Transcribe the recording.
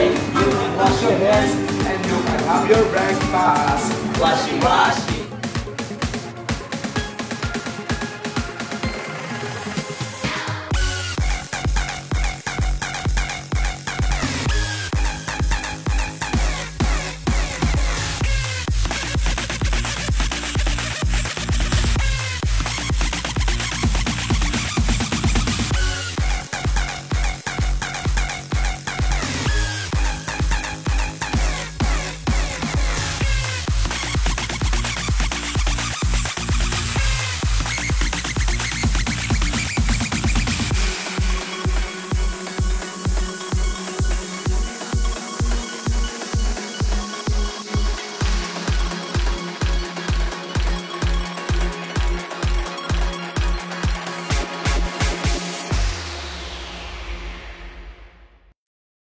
Wash your hands and you can have your breakfast. Wash, wash.